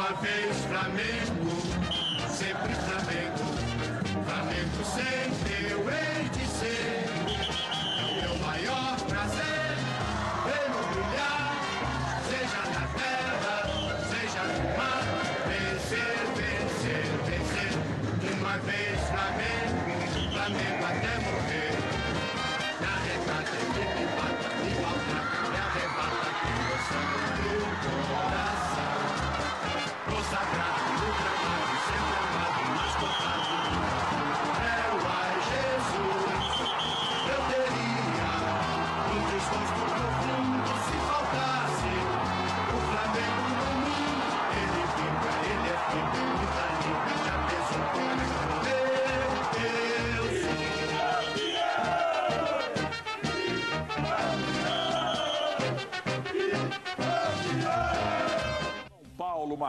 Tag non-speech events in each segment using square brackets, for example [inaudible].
Uma vez Flamengo, sempre Flamengo. Flamengo sempre eu hei de ser. É o meu maior prazer vê-lo seja na terra, seja no mar. Vencer, vencer, vencer. Uma vez Flamengo, Flamengo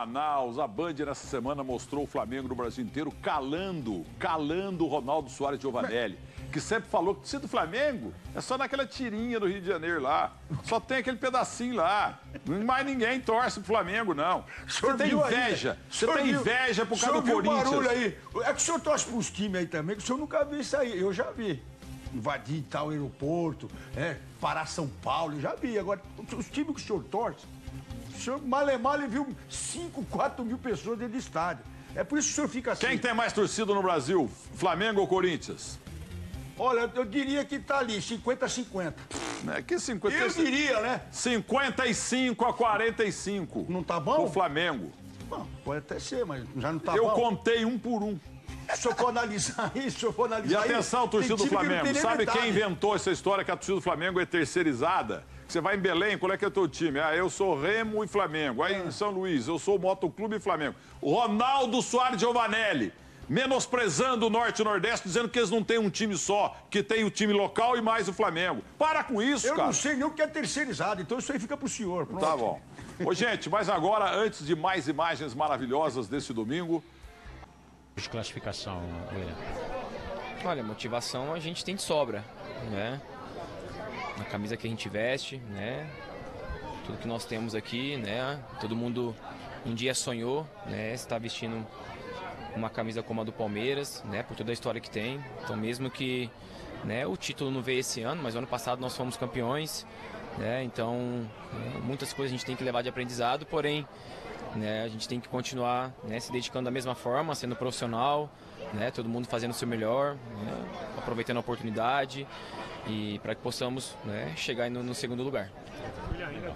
Manaus, a Band nessa semana mostrou o Flamengo no Brasil inteiro calando, calando o Ronaldo Soares Giovanelli, que sempre falou que se do Flamengo é só naquela tirinha do Rio de Janeiro lá. Só tem aquele pedacinho lá. Mais ninguém torce pro Flamengo, não. Você tem inveja. Você tem inveja por causa do Corinthians. barulho aí. É que o senhor torce pros times aí também, que o senhor nunca viu isso aí. Eu já vi. Invadir tal aeroporto, é, parar São Paulo, eu já vi. Agora, os times que o senhor torce, malemar ele viu 5, 4 mil pessoas dentro do estádio. É por isso que o senhor fica assim. Quem tem mais torcida no Brasil? Flamengo ou Corinthians? Olha, eu diria que tá ali, 50 a 50. É que 50 Eu diria, né? 55 a 45. Não tá bom? O Flamengo. Bom, pode até ser, mas já não tá Eu bom. contei um por um. Se eu for analisar [laughs] isso, se eu for E analisar atenção, isso, torcida do tem time que não Flamengo. nem Sabe metade. quem inventou essa história que a torcida do Flamengo é terceirizada? Você vai em Belém, qual é que é o teu time? Ah, eu sou Remo e Flamengo. Aí em São Luís, eu sou Motoclube e Flamengo. Ronaldo Soares Giovanelli, menosprezando o Norte e o Nordeste, dizendo que eles não têm um time só, que tem o time local e mais o Flamengo. Para com isso, Eu cara. não sei nem o que é terceirizado, então isso aí fica pro senhor. Pronto. Tá bom. Ô, gente, mas agora, antes de mais imagens maravilhosas desse domingo, de classificação, William? Olha, motivação a gente tem de sobra, né? Na camisa que a gente veste, né? Tudo que nós temos aqui, né? Todo mundo um dia sonhou, né? Estar vestindo uma camisa como a do Palmeiras, né? Por toda a história que tem. Então, mesmo que né, o título não veio esse ano, mas ano passado nós fomos campeões, né? Então, né, muitas coisas a gente tem que levar de aprendizado, porém, né, a gente tem que continuar né, se dedicando da mesma forma, sendo profissional, né, todo mundo fazendo o seu melhor, né, aproveitando a oportunidade e para que possamos né, chegar aí no, no segundo lugar.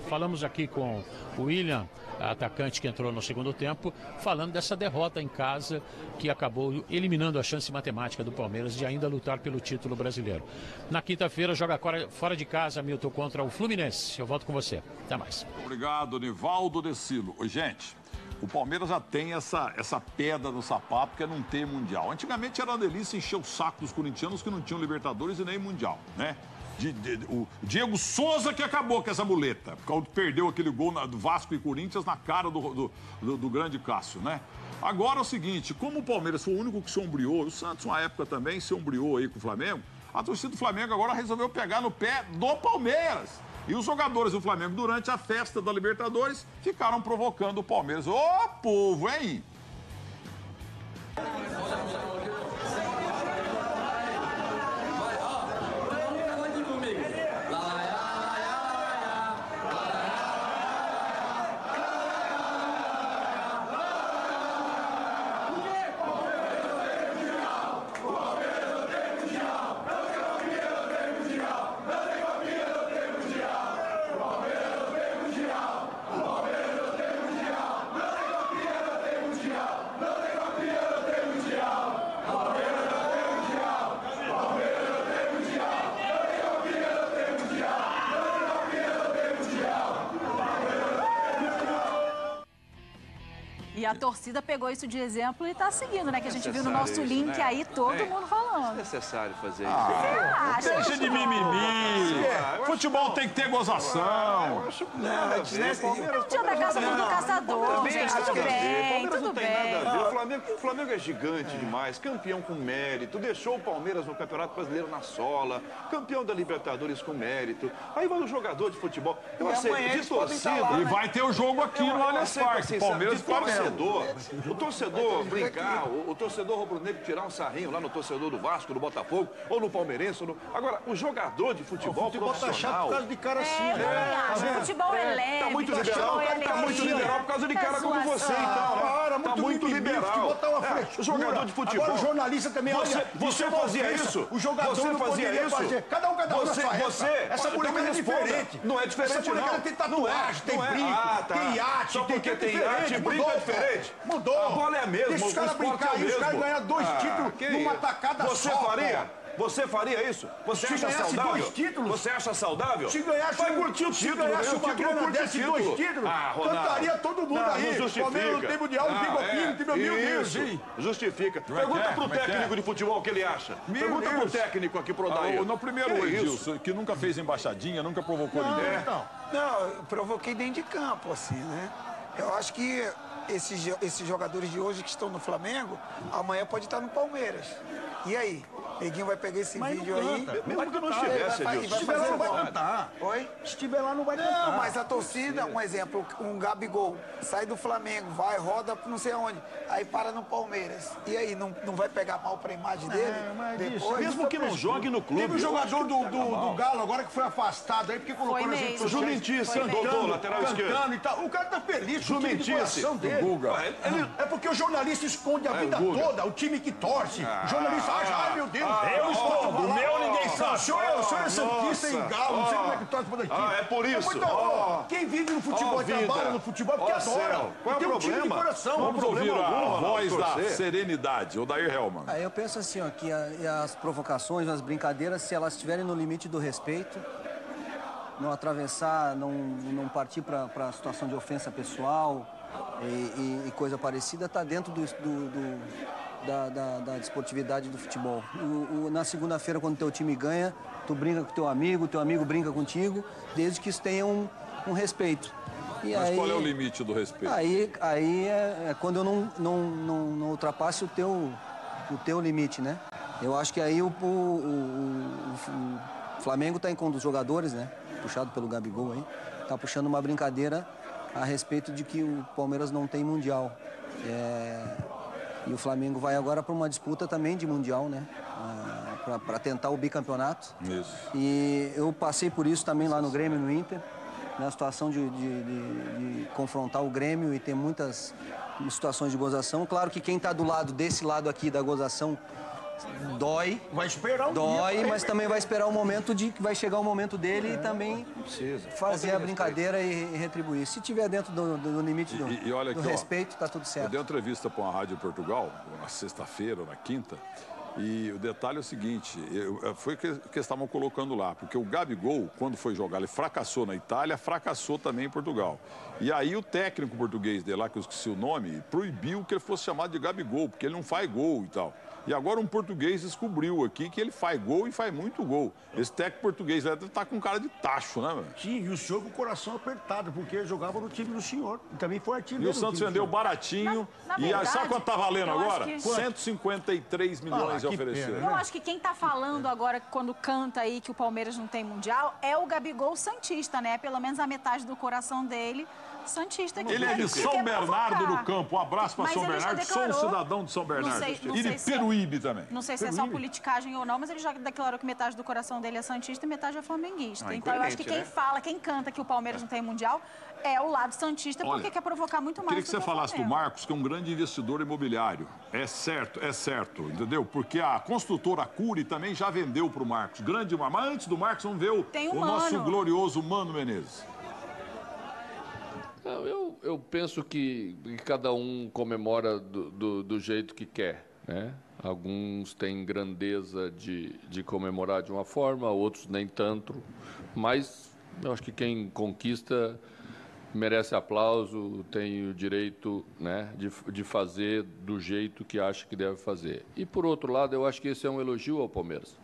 Falamos aqui com o William, atacante que entrou no segundo tempo, falando dessa derrota em casa que acabou eliminando a chance matemática do Palmeiras de ainda lutar pelo título brasileiro. Na quinta-feira joga fora- de casa, Milton, contra o Fluminense. Eu volto com você. Até mais. Obrigado, Nivaldo Decilo. Gente, o Palmeiras já tem essa, essa pedra no sapato que é não ter Mundial. Antigamente era uma delícia encher o saco dos corintianos que não tinham Libertadores e nem Mundial, né? De- de- o Diego Souza que acabou com essa muleta, perdeu aquele gol na- do Vasco e Corinthians na cara do, do, do- do grande Cássio, né? Agora é o seguinte, como o Palmeiras foi o único que se ombreou, o Santos, uma época também, se ombreou aí com o Flamengo, a torcida do Flamengo agora resolveu pegar no pé do Palmeiras. E os jogadores do Flamengo, durante a festa da Libertadores, ficaram provocando o Palmeiras. Ô, povo, hein? A torcida pegou isso de exemplo e tá seguindo, né? Que a gente viu no nosso link né? aí, todo É. mundo falando. necessário fazer Ah, isso. acha Deixa de não? mimimi. Futebol tem que ter gozação. Não, É o dia da caça do caçador, acho tudo é bem, Palmeiras tudo não tem bem. nada a ver. O Flamengo, o Flamengo é gigante demais, campeão com mérito, deixou o Palmeiras no Campeonato Brasileiro na sola, campeão da Libertadores com mérito. Aí vai no jogador de futebol. Eu aceito, de torcida. estar lá, E vai ter o jogo aqui no Allianz Parque, Palmeiras e Flamengo. torcedor, o torcedor brincar, o, o torcedor rubro-negro tirar um sarrinho lá no torcedor do Vasco, do Botafogo, ou no Palmeirense. ou no- Agora, o jogador de futebol, O futebol tá chato profissional... por causa de cara assim. É, né? acho. vendo? Futebol é leve. Tá muito liberal, é tá, tá muito liberal por causa de É cara como você, então, né? Para, tá muito muito mimimi, liberal. futebol tá uma É, jogador de futebol. Agora o jornalista também, Você- olha, você é fazia isso? O jogador Você não fazia isso? fazer. Cada um, cada um Você- sua você-. Essa molecada é diferente. Não é diferente, Essa molecada não. tem Não é, tatuagem, tem não é. brinco, Ah, tá. tem iate, Só tem porque tem diferente. iate, brinco Mudou, é diferente. Mudou. A bola é a mesma, Deixa os o caras brincar é o aí, os caras ganham dois Ah, títulos numa tacada Você faria? Você faria isso? Você Se acha ganhasse saudável? dois títulos- Você acha saudável? Se ganhasse Vai um- curtir o se título, ganhasse ganhar o uma título, grana curte o dessa e título. dois títulos, ah, Ronaldo. cantaria todo mundo não, aí. Não justifica. Palmeiras não tem mundial, não tem Ah, copinho, não tem meu mil Deus, justifica. É Pergunta é? pro é é? técnico de futebol o que ele acha. Meu Pergunta pro Deus. técnico aqui pro Ah, Daí. o- no primeiro, Que? Edilson, que nunca fez embaixadinha, nunca provocou ninguém. Então, Não, eu provoquei dentro de campo, assim, né? Eu acho que esses, esses jogadores de hoje que estão no Flamengo, amanhã pode estar no Palmeiras. E aí? Neguinho vai pegar esse Mas não vídeo aí. Mesmo que não estivesse, vai- Se tiver lá, fazer não vai cantar. Oi? Se estiver lá, não vai Não, cantar. mas a torcida, um exemplo, um Gabigol sai do Flamengo, vai, roda não sei aonde, aí para no Palmeiras. E aí, não, não vai pegar mal pra imagem dele? É, mas isso, Depois? Mesmo que não jogue no clube. Teve um jogador do, do, mal. do Galo agora que foi afastado aí, porque colocou Foi sociais. Jumentício, Foi mesmo. doutor, lateral esquerdo. e. O cara tá feliz com o time de Jumentício. coração dele. Guga. Ah, ele- ele- É porque o jornalista esconde a É, vida o toda, o time que torce. o jornalista acha, ai meu Deus, ah, eu ah, escondo, ah, o meu ninguém ah, sabe. O senhor, é- o senhor é ah, santista em galo, não sei ah, como é que torce por aqui. ah, é por isso, Então, ó. quem vive no futebol Ó, e trabalha no futebol é porque Ó, adora. céu. Qual é E tem o um time de problema? coração. Vamos ouvir problema a algum, voz da serenidade, o Dair Helman. Ah, eu penso assim, ó, que a- as provocações, as brincadeiras, se elas estiverem no limite do respeito, não atravessar, não, não partir para a situação de ofensa pessoal e, e- e coisa parecida, está dentro do, do- do- da, da, da desportividade do futebol. O- o- na segunda-feira, quando teu time ganha, tu brinca com teu amigo, teu amigo brinca contigo, desde que isso tenha um, um respeito. E Mas aí- qual é o limite do respeito? Aí, aí é, é quando eu não, não, não, não ultrapasse o teu, o teu limite, né? Eu acho que aí o, o, o- o Flamengo está com um dos jogadores, né? Puxado pelo Gabigol aí, tá puxando uma brincadeira a respeito de que o Palmeiras não tem mundial. É, e o Flamengo vai agora para uma disputa também de mundial, né? para tentar o bicampeonato. Isso. E eu passei por isso também lá no Grêmio, no Inter, na situação de, de- de- de confrontar o Grêmio e ter muitas situações de gozação. Claro que quem está do lado desse lado aqui da gozação dói, Vai esperar um dói, mas também vai esperar o momento de que vai chegar o momento dele e também fazer a brincadeira e, e retribuir. Se tiver dentro do, do- do limite do, E- e olha do aqui, ó, respeito, tá tudo Eu certo. dei uma entrevista para uma rádio Portugal, na sexta-feira, ou na quinta, e o detalhe é o seguinte, eu- foi o que, que eles estavam colocando lá, porque o Gabigol, quando foi jogar, ele fracassou na Itália, fracassou também em Portugal. E aí o técnico português dele lá, que eu esqueci o nome, proibiu que ele fosse chamado de Gabigol, porque ele não faz gol e tal. E agora um português descobriu aqui que ele faz gol e faz muito gol. Esse técnico português deve estar com cara de tacho, né, velho? Sim, e o senhor com o coração apertado, porque jogava no time do senhor. E também foi E artilheiro. o do Santos vendeu baratinho. Na- na e sabe quanto tá valendo agora? que- 153 milhões Ah, a que oferecer. pena, Eu acho que quem tá falando agora, quando canta aí que o Palmeiras não tem mundial, é o Gabigol Santista, né? Pelo menos a metade do coração dele, Santista. que Ele é de que São Bernardo do Campo. Um abraço para São Bernardo. Sou um cidadão de São Bernardo. Não sei- não e de se é- Peruíbe também. Não sei se é só politicagem ou não, mas ele já declarou que metade do coração dele é Santista e metade é flamenguista. Ah, então eu acho que quem né? fala, quem canta que o Palmeiras não tem mundial é o lado Santista, porque Olha, quer provocar muito mais. Queria que você falasse do. Marcos, que é um grande investidor imobiliário. É certo, é certo, entendeu? Porque a construtora Cury também já vendeu para o Marcos. Grande Marcos. Mas antes do Marcos, vamos ver o, Tem o o nosso glorioso Mano Menezes. Não, eu, eu penso que, cada um comemora do, do, do jeito que quer, né? Alguns têm grandeza de, de comemorar de uma forma, outros nem tanto. Mas eu acho que quem conquista merece aplauso, tem o direito né, de, de fazer do jeito que acha que deve fazer. E, por outro lado, eu acho que esse é um elogio ao Palmeiras.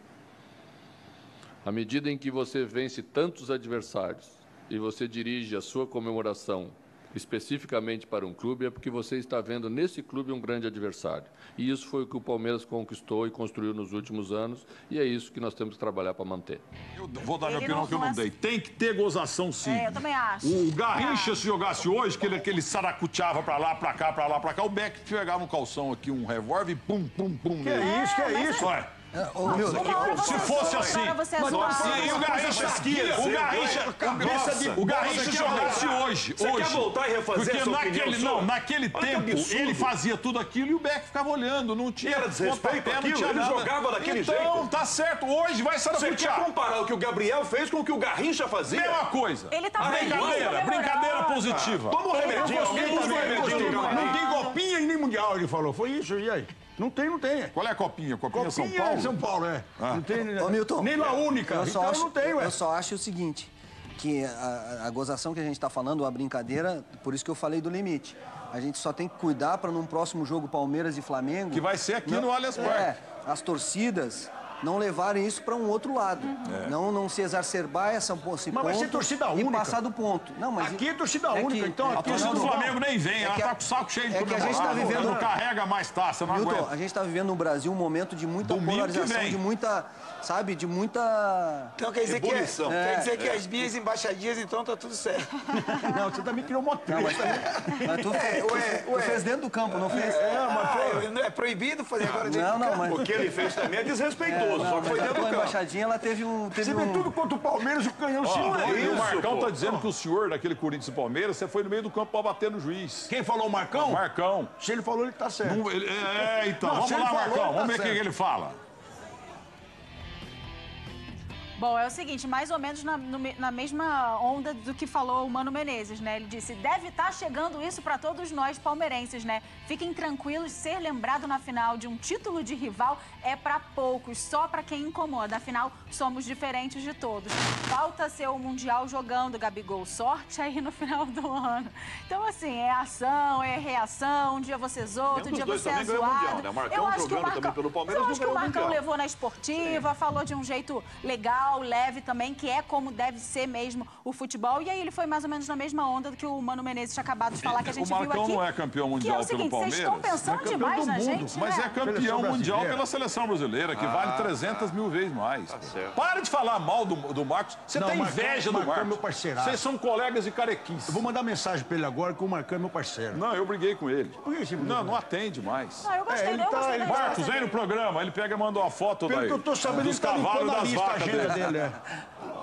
À medida em que você vence tantos adversários e você dirige a sua comemoração especificamente para um clube, é porque você está vendo nesse clube um grande adversário. E isso foi o que o Palmeiras conquistou e construiu nos últimos anos, e é isso que nós temos que trabalhar para manter. Eu vou dar minha Ele opinião que eu não é- dei. Tem que ter gozação sim. É, eu também acho. O Garrincha, se jogasse hoje, que ele, que ele saracuteava pra lá, pra cá, pra lá, pra cá, o Beck pegava um calção aqui, um revólver e pum, pum, pum. Que é isso, que é isso? Ué, Se fosse assim, o Garrincha, o Garrincha, Cabeça de o Garrincha jogasse hoje, Você quer hoje. voltar e refazer Porque naquele, não, naquele tempo ele fazia tudo aquilo e o Beck ficava olhando, não tinha era desrespeito pontapé, não tinha Ele jogava daquele então, jeito? tá certo, hoje vai Você quer comparar o que o Gabriel fez com o que o Garrincha fazia? Mesma coisa. Ele tá brincadeira, comemorando. brincadeira positiva. Toma um remedinho, alguém um remedinho Gabriel. tem copinha e nem mundial, ele falou. Foi isso, e aí? Não tem, não tem. Qual é a copinha? Copinha, São Copinha Paulo? é São Paulo, é. Não tem Ô, Milton, nem lá única. eu só então acho, não tem, ué. Eu só acho o seguinte, que a, a gozação que a gente está falando, a brincadeira, por isso que eu falei do limite. A gente só tem que cuidar para num próximo jogo Palmeiras e Flamengo... Que vai ser aqui não- no Allianz É, Parque. as torcidas não levarem isso para um outro lado. Não, não se exacerbar essa, esse Mas vai ser ponto torcida e única. passar do ponto. Não, mas Aqui é torcida é única, que- então é A aqui que- torcida do não, Flamengo nem vem, ela que tá a- com o saco cheio de é que a gente tá comemorado, vivendo- Não carrega mais taça, não Milton, aguenta. a gente está vivendo no Brasil um momento de muita Domingo que polarização, de muita, sabe, de muita... Então quer dizer, que, Ebulição. quer dizer que as minhas embaixadinhas, então, tá tudo certo. [laughs] Não, você também criou uma treta. [laughs] Mas tu, É, tu- ué, tu ué. fez dentro do campo, não fez? Ah, eu- não é proibido fazer agora dentro Não, do não, campo? mas... O que ele fez também é desrespeitoso, Não, foi dentro do campo. embaixadinha, ela teve um... Teve Você vê um... tudo contra o Palmeiras, o canhão se Ó, dói. e o isso, Marcão pô. tá dizendo que o senhor daquele Corinthians e Palmeiras, você foi no meio do campo pra bater no juiz. Quem falou o Marcão? Marcão. Se ele falou, ele tá certo. Não, ele- é, então, Não, vamos lá, falou, Marcão, tá vamos ver o que ele fala. Bom, é o seguinte, mais ou menos na, no na mesma onda do que falou o Mano Menezes, né? Ele disse: deve estar chegando isso para todos nós palmeirenses, né? Fiquem tranquilos, ser lembrado na final de um título de rival é para poucos, só para quem incomoda. Afinal, somos diferentes de todos. Falta ser o Mundial jogando, Gabigol. Sorte aí no final do ano. Então, assim, é ação, é reação. Um dia você zoa, outro dia você é zoado. Mundial, né? Marcão eu acho que o Marcão, também pelo Palmeiras eu acho que o Marcão Mundial. levou na esportiva, falou de um jeito legal, leve também, que é como deve ser mesmo o futebol. E aí ele foi mais ou menos na mesma onda do que o Mano Menezes tinha acabado de falar, que a O gente Marcão viu aqui. não é campeão que mundial é o seguinte, pelo vocês estão Palmeiras, pensando é campeão demais do na mundo, gente, Mas né? é campeão mundial pela seleção brasileira, que vale 300 mil vezes mais. certo. Para de falar mal do, do Marcos. Você Não, tem Marcão- inveja do Marcão é Marcos. meu parceiraço. Vocês são colegas de carequice. Eu vou mandar mensagem pra ele agora que o Marcão é meu parceiro. Não, eu briguei com ele. Por que você brigou Não, não atende mais. Não, eu gostei, É, ele eu tá- gostei ele- da Marcos, vem no programa. Ele pega e manda uma foto Pelo daí. que eu tô sabendo, dos ele tá cavalos limpando a lista, a agenda dele. Dele. é.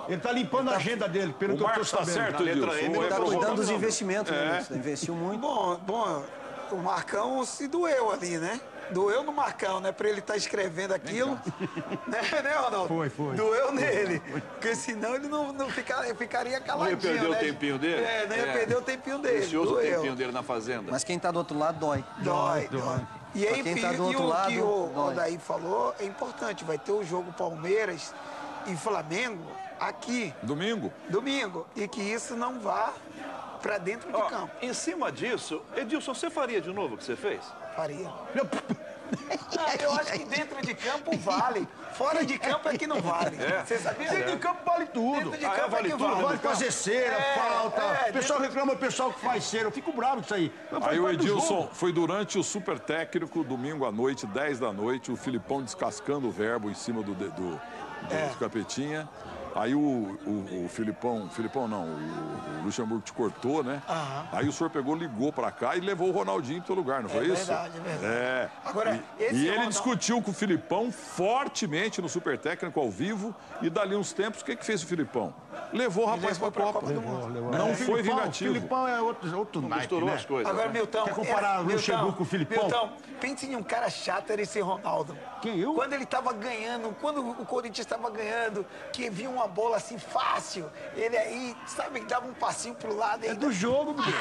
Ele tá limpando a agenda dele, pelo O que eu tô Marcos tá sabendo. certo, Na letra. M, O ele Tá cuidando dos não. investimentos, É. né, Milton? Investiu muito. Bom, bom, o Marcão se doeu ali, né? Doeu no Marcão, né? Pra ele estar escrevendo aquilo. [laughs] Né, né, Ronaldo? Foi, foi. Doeu nele. Porque senão ele não, não fica- ficaria caladinho. perder o né? tempinho dele? É, não ia É. perder o tempinho dele. Precioso o Doeu. tempinho dele na fazenda. Mas quem tá do outro lado dói. Dói, dói. E aí, Pra quem tá e o lado, que o dói. Odaí falou é importante. Vai ter o jogo Palmeiras e Flamengo aqui, Domingo? domingo. E que isso não vá pra dentro de Ó, campo. em cima disso, Edilson, você faria de novo o que você fez? Faria. Ah, [laughs] eu acho que dentro de campo vale. Fora de campo é que não vale. Você sabia? Dentro de campo vale tudo. Dentro de Ah, é, campo é, vale que tudo, vale. Vale fazer cera, É, falta. é, o pessoal reclama o pessoal que faz cera. Eu fico bravo isso aí. Aí o do Edilson foi durante o super técnico, domingo à noite, 10 da noite, o Filipão descascando o verbo em cima do, do, do É. Capetinha. Aí o, o, o Filipão, Filipão não, o, o Luxemburgo te cortou, né? Aí o senhor pegou, ligou pra cá e levou o Ronaldinho pro lugar, não foi isso? verdade, é verdade. É. Agora, e, esse e ele Ronaldo- discutiu com o Filipão fortemente no super técnico ao vivo e dali uns tempos, o que que fez o Filipão? Levou o rapaz pra levou pra Copa. Copa do Mundo. Não É, foi Filipão- vingativo. Filipão é outro, outro naipe, Misturou né? as coisas. Agora, né? Milton. Quer comparar é, o Luxemburgo com o Filipão? Milton, pense em um cara chato, era esse Ronaldo. Quem, eu? Quando ele tava ganhando, quando o Corinthians estava ganhando, que via uma bola assim fácil, ele aí, sabe, dava um passinho pro lado e É do jogo, menino.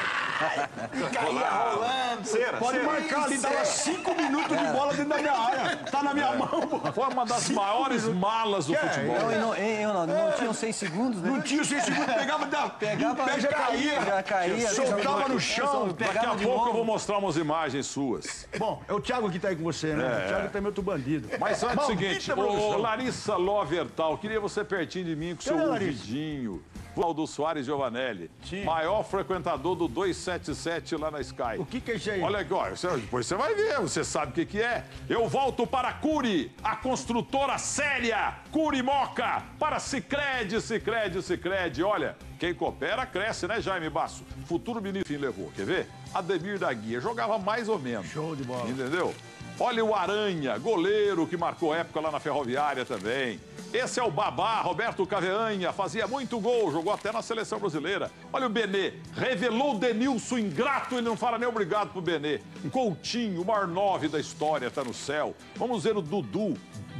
caía rolando. Cera, Pode cera. marcar ali, dava cinco minutos de bola dentro da minha área. Tá na minha mão, pô. Foi uma das maiores malas do Que é, futebol. Não, e não, hein, Ronaldo, não tinham seis segundos, né? Não tinha seis segundos, pegava da. Pegava, pé já caía. Já caía. Soltava no chão. Daqui a pouco eu vou mostrar umas imagens suas. Bom, é o Thiago que tá aí com você, né? O Thiago também é outro bandido. Mas antes é o seguinte, ô, produção. Larissa Lovertal, queria você pertinho de mim com seu Larissa? ouvidinho. Valdo Soares Giovanelli, maior frequentador do 277 lá na Sky. O que, que é isso aí? Olha aqui, ó, você- depois você vai ver, você sabe o que, que é. Eu volto para a Curi, a construtora séria, Curi Moca, para Cicred, Cicred, Cicred. Olha, quem coopera cresce, né, Jaime Basso? Futuro ministro levou, quer ver? Ademir da Guia, jogava mais ou menos. Show de bola. Entendeu? Olha o Aranha, goleiro que marcou época lá na Ferroviária também. Esse é o Babá, Roberto Caveanha, fazia muito gol, jogou até na seleção brasileira. Olha o Benê, revelou o Denilson, ingrato, ele não fala nem obrigado pro Benê. Coutinho, o maior nove da história, tá no céu. Vamos ver o Dudu,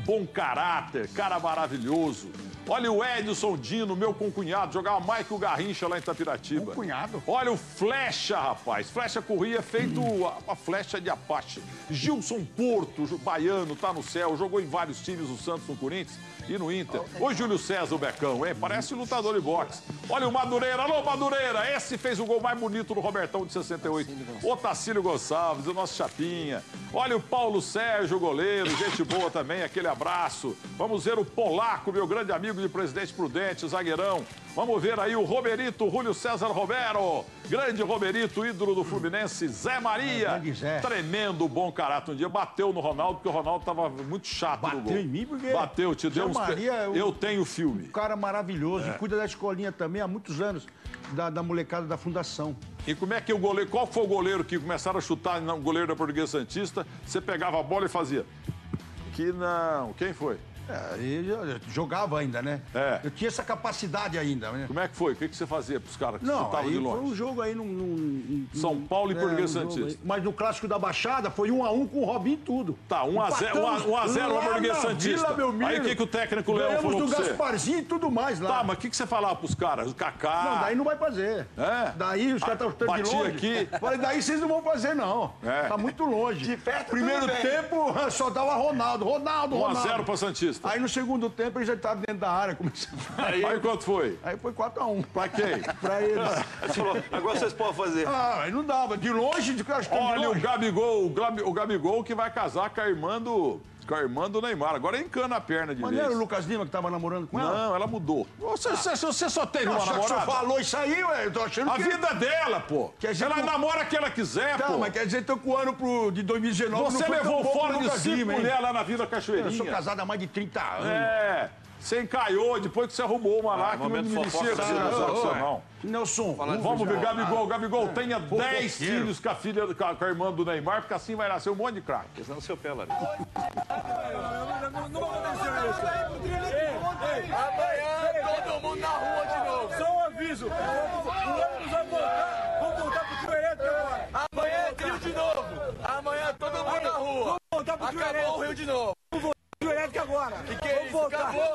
bom caráter, cara maravilhoso. Olha o Edson Dino, meu concunhado, jogava o Garrincha lá em Itapiratiba. Concunhado? Olha o Flecha, rapaz. Flecha corria feito a, a flecha de Apache. Gilson Porto, baiano, tá no céu, jogou em vários times, no Santos, no Corinthians e no Inter. Ô, Júlio César, o Becão, hein? Parece lutador de boxe. Olha o Madureira, alô, Madureira! Esse fez o gol mais bonito do Robertão de 68. O Tacílio Gonçalves, o nosso Chapinha. Olha o Paulo Sérgio, goleiro, gente boa também, aquele abraço. Vamos ver o Polaco, meu grande amigo de Presidente Prudente, o zagueirão. Vamos ver aí o Roberito, Júlio César Romero. Grande Roberito, ídolo do Fluminense, Zé Maria. Grande Zé. Tremendo bom caráter. Um dia bateu no Ronaldo, porque o Ronaldo tava muito chato no gol. Bateu em mim porque... Bateu, te deu Zé uns... Maria é um Eu tenho o filme. cara maravilhoso. E cuida da escolinha também há muitos anos, da, da molecada da fundação. E como é que o goleiro, qual foi o goleiro que começaram a chutar no goleiro da Portuguesa Santista? Você pegava a bola e fazia. Que não. Quem foi? É, ele jogava ainda, né? É. Eu tinha essa capacidade ainda, né? Como é que foi? O que, que você fazia pros caras que Não, aí de foi longe? um jogo aí num... num- num- São Paulo e é, Portuguesa um Santista. aí. Mas no clássico da Baixada foi um a um com o Robinho e tudo. Tá, 1 a 0 1 a, 1 a 0 Lá na Santista. Vila. Aí o que, que o técnico Leão Ganhamos falou do pra você? Gasparzinho e tudo mais lá. Tá, mas o que, que você falava pros caras? O Kaká. Não, daí não vai fazer. É? Daí os caras estão chutando de longe. aqui. Falei, daí vocês não vão fazer, não. É. Tá muito longe. De perto, Primeiro tempo, [laughs] só dava Ronaldo, Ronaldo, 1 a Ronaldo. 0 pra Santista. Aí no segundo tempo ele já estava dentro da área. Começou... Aí, quanto foi? Aí foi 4x1. Pra quem? Pra eles. Você falou, agora vocês podem fazer. Ah, aí não dava. De longe, de cara, Olha o Gabigol, o, Gabi- o Gabigol que vai casar com a irmã do, com a irmã do Neymar. Agora encana a perna de Mas vez. não era o Lucas Lima que tava namorando com ela? Não, ela mudou. Você, você, você só teve uma que namorada? falou isso aí, ué. Eu tô achando A que... vida dela, pô. Quer dizer ela que o- namora quem ela quiser, Tá, pô. mas quer dizer que o ano pro, de 2019 Você levou fora de cinco mulheres lá na Vila Eu Cachoeirinha. sou casado há mais de 30 anos. É. Você encaiou depois que você arrumou uma lá que não merecia que você não não. Nelson, Vamos ver, Gabigol. Gabigol tenha 10 fofoqueiro. filhos com a filha, com a, com a irmã do Neymar, porque assim vai nascer um monte de craque. Pisando no seu pé, Larissa. Amanhã todo mundo na rua de novo. Só um aviso. O ônibus vai voltar. Vamos voltar pro trio elétrico agora. Amanhã é trio de novo. Amanhã todo mundo na rua. Vamos voltar pro trio elétrico. Acabou o Rio de novo. Vamos voltar pro trio elétrico agora. E que é isso? Acabou.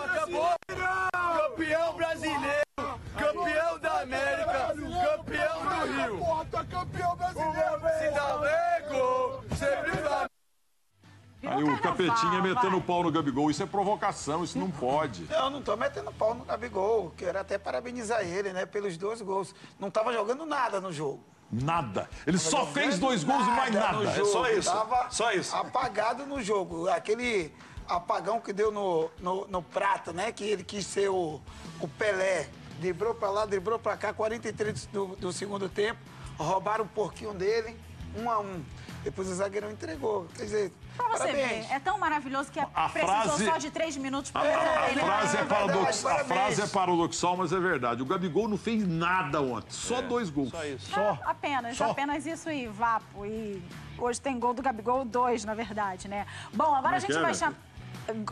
Capetinha metendo o pau no Gabigol. Isso é provocação, isso não pode. [laughs] Eu não tô metendo pau no Gabigol. Quero até parabenizar ele, né, pelos dois gols. Não tava jogando nada no jogo. Nada. Ele só Jogando fez dois gols e mais nada. É só isso. Tava Só isso. apagado no jogo. Aquele apagão que deu no, no, no Prata, né? Que ele quis ser o, o Pelé. Driblou pra lá, driblou pra cá, 43 do, do segundo tempo. Roubaram o porquinho dele, um a um. Depois o zagueirão entregou. Quer dizer, Pra você parabéns. ver, é tão maravilhoso que A precisou frase- só de três minutos pra A, a ele frase, é é paradox- verdade, a frase é paradoxal, mas é verdade. O Gabigol não fez nada ontem, só dois gols. Só isso. Só. Apenas, Só. apenas isso e vapo. E hoje tem gol do Gabigol, dois, na verdade, né? Bom, agora Como é a gente é, vai chamar.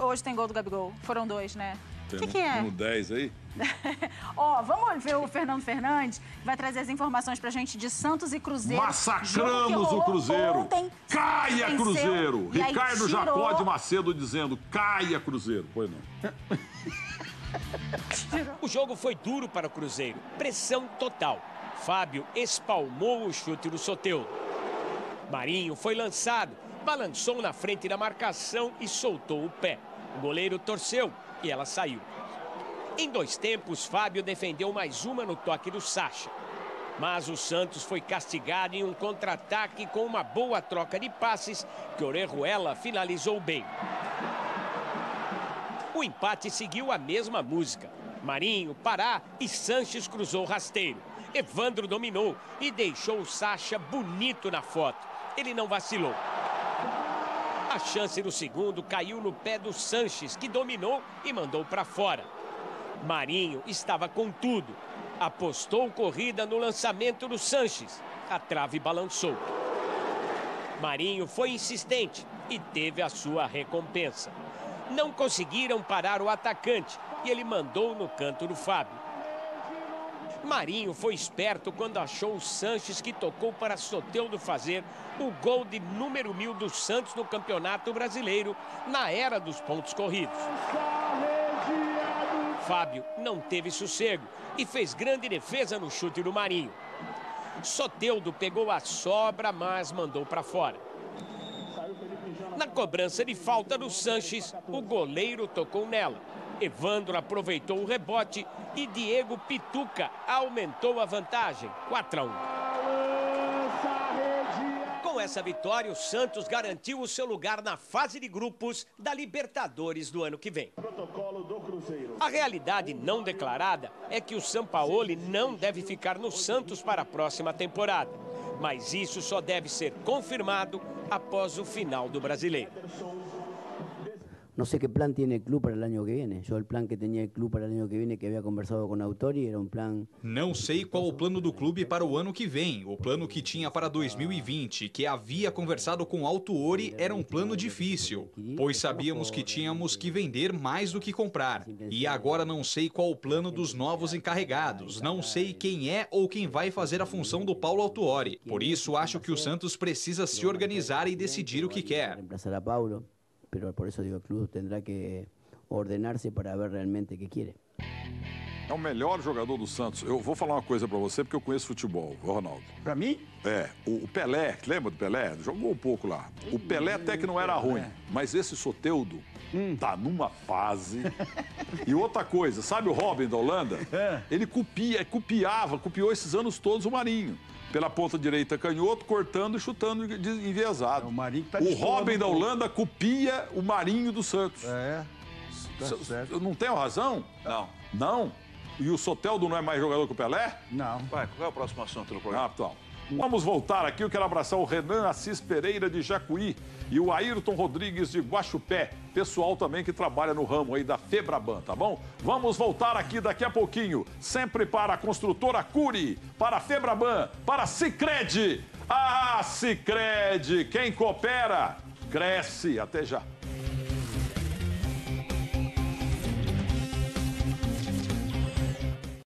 Hoje tem gol do Gabigol, foram dois, né? O que, que é? 10 aí? [laughs] Ó, vamos ver o Fernando Fernandes, que vai trazer as informações pra gente de Santos e Cruzeiro. Massacramos o Cruzeiro. Ontem, Caia venceu, Cruzeiro. Ricardo tirou- Jacó de Macedo dizendo: caia Cruzeiro. Pois não. O jogo foi duro para o Cruzeiro. Pressão total. Fábio espalmou o chute no Soteudo. Marinho foi lançado, balançou na frente da marcação e soltou o pé. O goleiro torceu e ela saiu. Em dois tempos, Fábio defendeu mais uma no toque do Sacha. Mas o Santos foi castigado em um contra-ataque com uma boa troca de passes que Orejuela finalizou bem. O empate seguiu a mesma música. Marinho, Pará e Sanches cruzou rasteiro. Evandro dominou e deixou o Sacha bonito na foto. Ele não vacilou. A chance no segundo caiu no pé do Sanches, que dominou e mandou para fora. Marinho estava com tudo. Apostou corrida no lançamento do Sanches. A trave balançou. Marinho foi insistente e teve a sua recompensa. Não conseguiram parar o atacante e ele mandou no canto do Fábio. Marinho foi esperto quando achou o Sanches que tocou para Soteudo fazer o gol de número mil do Santos no Campeonato Brasileiro na era dos pontos corridos. Fábio não teve sossego e fez grande defesa no chute do Marinho. Soteudo pegou a sobra, mas mandou para fora. Na cobrança de falta do Sanches, o goleiro tocou nela. Evandro aproveitou o rebote e Diego Pituca aumentou a vantagem, 4 a 1. Com essa vitória, o Santos garantiu o seu lugar na fase de grupos da Libertadores do ano que vem. A realidade não declarada é que o Sampaoli não deve ficar no Santos para a próxima temporada. Mas isso só deve ser confirmado após o final do brasileiro. No sé qué plan tiene el club para el año que viene. Yo el plan que tenía el club para el año que viene, que había conversado con Autori, era. Não sei qual o plano do clube para o ano que vem. O plano que tinha para 2020, que havia conversado com Autuori, era um plano difícil, pois sabíamos que tínhamos que vender mais do que comprar. E agora não sei qual o plano dos novos encarregados. Não sei quem é ou quem vai fazer a função do Paulo Autuori. Por isso acho que o Santos precisa se organizar e decidir o que quer. Paulo, pero por eso digo, el club tendrá que ordenarse para ver realmente qué quiere. É o melhor jogador do Santos. Eu vou falar uma coisa pra você, porque eu conheço futebol, Ronaldo. Pra mim? É, o o Pelé, lembra do Pelé? Jogou um pouco lá. O Pelé até que não era ruim, mas esse Soteudo tá numa fase. E outra coisa, sabe o Robin da Holanda? Ele copia, copiava, copiou esses anos todos o Marinho. Pela ponta direita canhoto, cortando e chutando enviesado. O, Marinho tá o Robin da. Holanda copia o Marinho do Santos. É. Tá certo. Eu não tenho razão? Não. Não? E o Soteldo não é mais jogador que o Pelé? Não. Vai, qual é o próximo assunto do programa? Ah, então. Vamos voltar aqui. Eu quero abraçar o Renan Assis Pereira de Jacuí e o Ayrton Rodrigues de Guaxupé. Pessoal também que trabalha no ramo aí da Febraban, tá bom? Vamos voltar aqui daqui a pouquinho. Sempre para a construtora Curi, para a Febraban, para a Cicred. Ah, Cicred! Quem coopera, cresce. Até já.